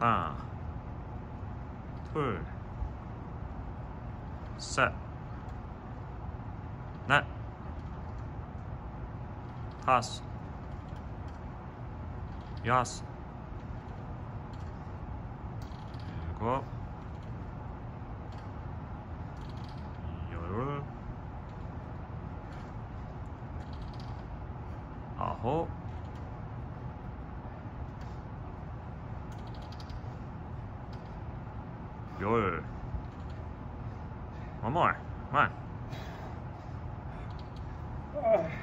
하나, 둘, 셋, 넷, 다섯, 여섯, 일곱, 열, 아홉, 열. One more. Come on.